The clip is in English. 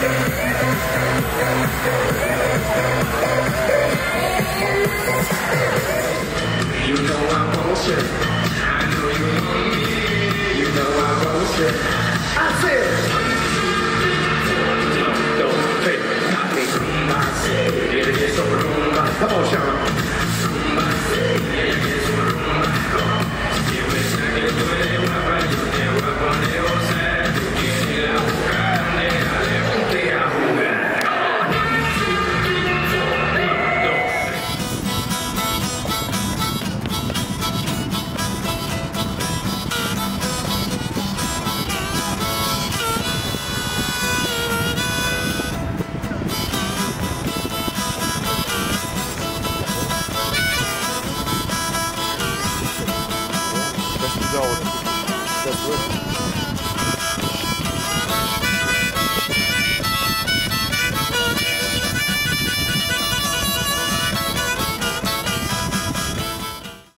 You know I'm bullshit. I know you want me. You know I'm. I said, don't not. Come on, Sean.